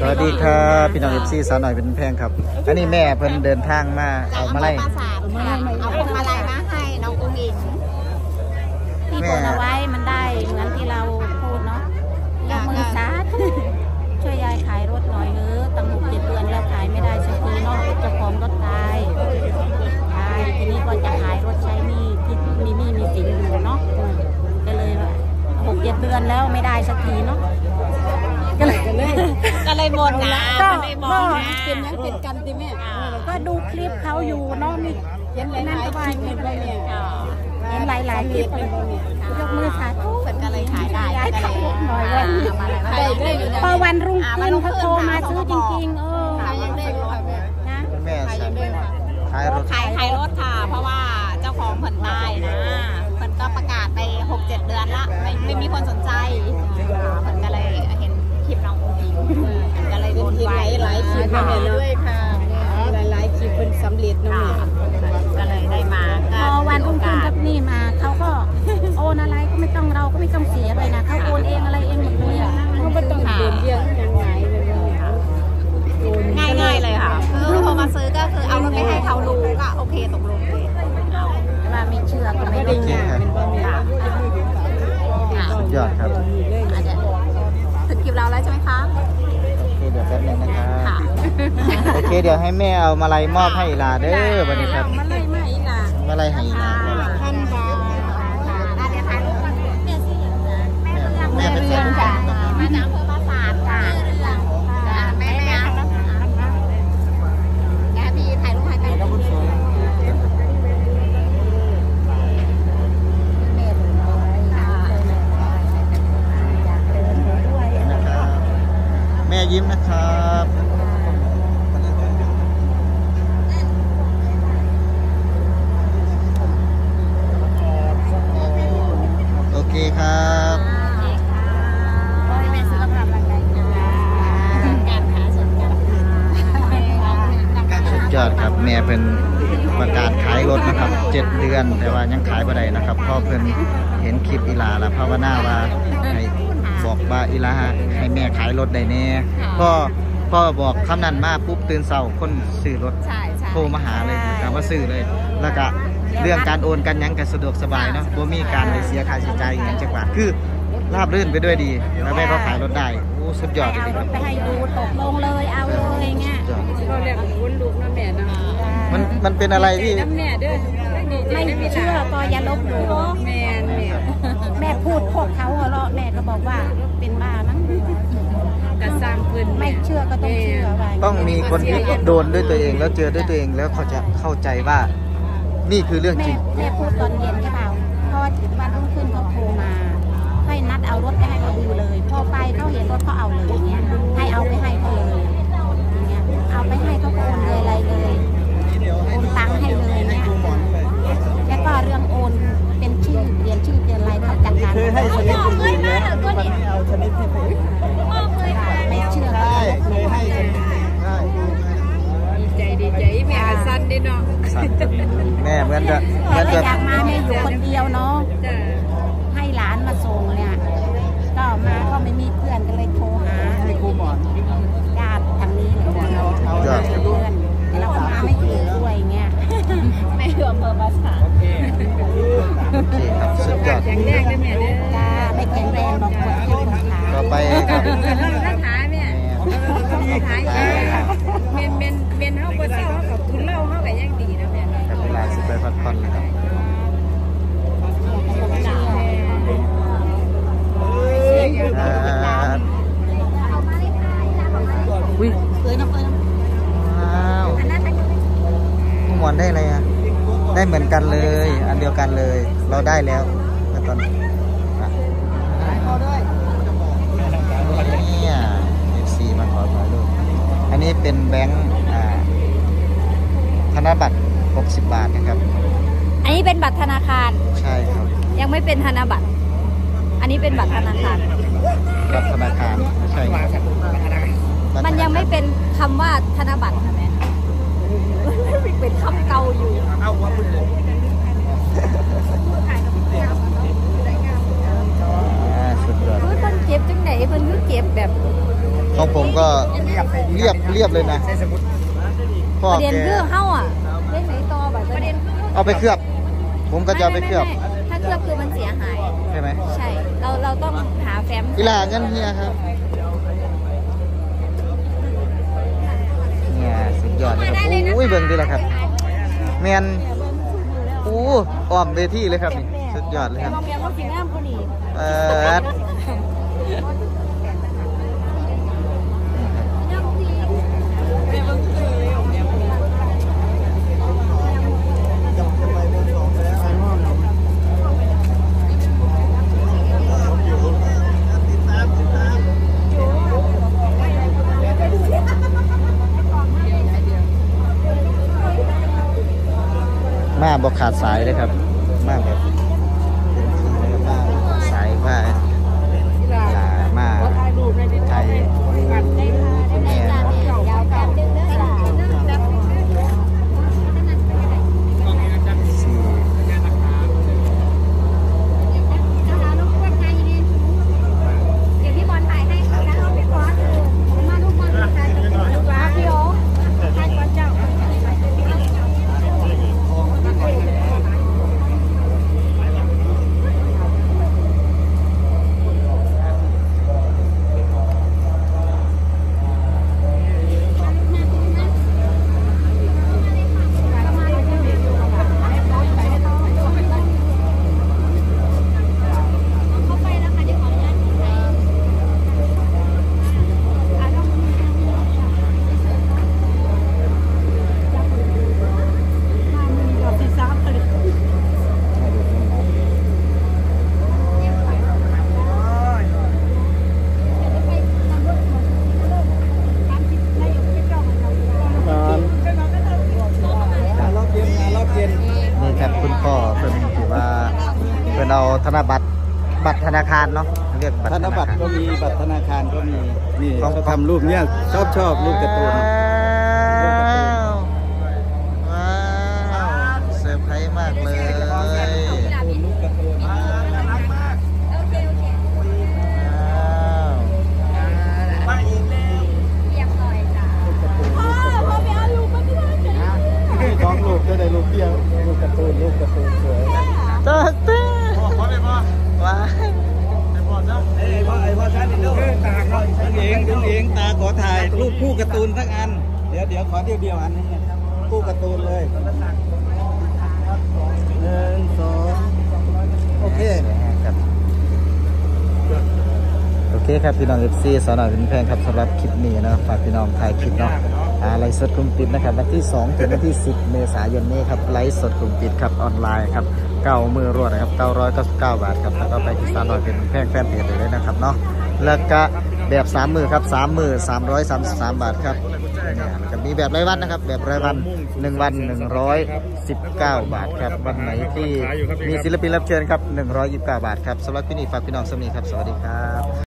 สวัสดีครับพี่น้อง F C สาวหน่อยเป็นแพงครับอันนี้แม่เพิ่นเดินทางมาเอามาไล่ปราสาทค่ะเอาพวงมาลัยมาให้น้องอุ๋งอิ๋งที่แม่บนเอาไว้มันได้เหมือนที่เราพูดเนาะยกมือสาธุ ก็เลยบนนะก็ก็เลยบอกนะเป็นยังเป็นกันติแม่ก็ดูคลิปเขาอยู่เนาะนี่เห็นนั่นก็ว่าอย่างนี้เลยเนี่ยเห็นหลายๆคลิปเลยยกมือสาธุเพิ่นก็เลยขายได้ย้ายก็ขายเลยหน่อยวันเอามาเลยได้ได้อยู่พอวันรุ่งขึ้นเขาโทรมาซื้อจริงๆเออขายยังได้รถนะแม่สั่งขายรถขายขายรถค่ะ เพราะว่าเจ้าของเพิ่นตายนะเพิ่นก็ประกาศไปหกเจ็ดเดือนละไม่ไม่มีคนสนใจเพิ่นก็เลยเห็นคลิปน้องอุ้งอิงเพิ่นก็เลยบนไว้ ห ลายคลิปค่ะแม่ด้วยค่ะหลายๆคลิปเป็นสำเร็จเนาะค่ะก็เลยได้มาพก็อวันรุ่งขึ้นกับนี่มาเขาก็ โอนอะไรก็ไม่ต้องเราก็ไม่ต้องเสีย เคเดี๋ยวให้แม่เอามาไล่มอบให้อีลาเด้อวันนี้ครับมาเลยมาอีกล่ะมาไล่ให้อีลาครับพันบาทเดี๋ยวถ่ายรูปกันแม่ชื่ออย่างไรแม่เป็นเรืเพื่ออนนจ้ะ กันนะครับ มาจากอำเภอปราสาทค่ะจ้ะแม่แม่แกพี่ถ่ายรูปให้กันค่ะ นะครับแม่ยิ้มนะครับโอเคครับ ขอให้แม่สุขภาพร่างกายแข็งแรงการค้าส่วนการ สุดยอดครับ แม่เพิ่นประกาศขายรถนะครับเจ็ดเดือน แต่ว่ายังขายบ่ได้นะครับเพ่อเพิ่นเห็นคลิปอีลาแล้วภาวนาว่าให้บอกว่าอีลาให้แม่ขายรถได้แน่พ่อพ่อบอกคำนั้นมาปุ๊บตื่นเช้าคนซื้อรถใช่ใช่โทรมาหาเลยถามว่าซื้อเลย แล้วก็เรื่องการโอนกันหยังก็สะดวกสบายเนาะบ่มีการไปเสียค่าใช้จ่ายอหย่างจักบาทคือราบรื่นไปด้วยดี แล้วแม่ก็ขายรถได้โอ้ สุดยอดจเอาริงรๆครัถบไปให้ดูตกลงเลยเอาเลยเงี้ยสุดยอดก็เรียกวุ้นลูกนะแม่เนาะมันมันเป็นอะไรที่น้ำแม่เด้อดีใจไม่ได้มีเชื่อก็อย่าลบหลู่แม่แม่แม่พูดพวกเขาหัวเราะแม่ก็บอกว่าเป็นบ้ามั้งกระสร้างพื้นไม่เชื่อก็ต้องเชื่อว่าต้องมีคนที่โดนด้วยตัวเองแล้วเจอด้วยตัวเองแล้วเขาจะเข้าใจว่า นี่คือเรื่องจแม่ริง แม่พูดตอนเย็นใช่เปล่าพอวันรุ่งขึ้นเข แล้วก็เนี่ยเอาชนิดที่ไปไม่เชื่อก็ได้อย่าลบหเคลู่ยให้ชนิดได้ดีใจดีใจแม่กระสั้นดิเนาะสั่นแม่เหมือนจะเหมืแต่อนว่าจะอยากมาแม่อยู่คนเดียวเนาะจ้าให้หลานมาส่งเนี่ย ต่อไปครับรักษาแม่หาเมนเมนเมนเฮาบ่สิเฮากับทุนเล่าเฮาก็ยังดีนะแม่กับเวลาสิไปพักผ่อนนะครับอุ้ยเอ้ยน้ำเอ้ยน้ำว้าวอันนั้นเป็นผู้หมอนได้อะไรอะได้เหมือนกันเลย อันเดียวกันเลย เราได้แล้วตอนอะเนี่ย FC มาขอถ่ายรูปอั นนี้เป็นแบงค์อ่าธนบัตร 60 บาทนะครับ อันนี้เป็นบัตรธนาคาร ใช่ครับ ยังไม่เป็นธนบัตร อันนี้เป็นบัตรธนาคาร บัตรธนาคารไม่ใช่ครับบัตรมันยังไม่เป็นคำว่าธนบัตรนะแม่เป็นคำเก่าอยู่อ่าสุ สุดยอดเพิ่นเก็บจังไดเพิ่นคือเก็บแบบ ของผมก็เรียบเรียบเลยนะพ่อประเด็นแกคือเฮาอะเล่นไหนต่อแบบประเด็นเอาไปเคลือบ ผมก็จะเอาไปเคลือบไม่ไม่ไม่ถ้าเคลือบคือมันเสียหาย ใช่ไหมใช่ เราเราต้องหาแฟ้มกีฬาเงินเฮียครับเนี่ยสุดยอดเลยครับโอ้ยเบิ่งดีละครับ แมนอู้อ้อมเวทีเลยครับนี่ สุดยอดเลยครับมองแฟ้มว่าสีงามกว่านี้เปิดมาบอกขาดสายเลยครับ มาแบบเต็มที่เลยครับมาสายว่าลามาไทยคุณแม่เนาะ ยาวแป๊บนึงเด้อล่ะ สี่ เดี๋ยวพี่บอลถ่ายให้ค่ะแล้วเอาพี่บอลมาลูกบอลถ่ายกับลูกบาพี่โอ๊คถ่ายก่อนเจ้า เข้าไปแล้วค่ะเดี๋ยวขออนุญาตถ่ายอะต้องดอกสีซ้ำเลย ให้ดูข้างหลังนี่ครับคุณพ่อเพิ่นถือว่าเพิ่นเอาธนบัตรบัตรธนาคารเนาะเรียกบัตรธธนนาบัตรคารก็มีบัตรธนาคารก็มีนี่ของเขาทำรูปเนี้ยชอบชอบรูปการ์ตูน wow wow surprise มากเลย รูปการ์ตูน wow สองรูปก็ได้รูปเดียวรูปการ์ตูนรูปการ์ตูนสวย ตาเต้ว้าว ไอ้พ่อไอ้พ่อท่านนี่ ดูตาเขาดึงเองดึงเองตาขอถ่ายรูปคู่การ์ตูนสักอัน เดี๋ยวเดี๋ยวขอเดียวเดียวอันนี้คู่การ์ตูนเลยหนึ่งสองโอเคครับโอเคครับพี่น้อง FC สาวน้อยเป็นแพงครับสำหรับคลิปนี้นะฝากพี่น้องถ่ายคลิปเนาะอ่าไลฟ์สดกลุ่มปิดนะครับวันที่ 2 ถึงวันที่ 10 เมษายนนี้ครับไลฟ์สดกลุ่มปิดครับออนไลน์ครับเก้ามือรวดนะครับ999 บาทครับแล้วก็ไปที่สาน้อยเป็นแพงแฟนเพจเลยนะครับเนาะ แล้วก็แบบ3มือครับสามมือ333บาทครับเนี่ยแล้วก็มีแบบรายวันนะครับ แบบรายวัน1วัน119บาทครับวันไหนที่มีศิลปินรับเชิญครับ129บาทครับสำหรับพี่นี่ฝากพี่น้องสมีครับ สวัสดีครับ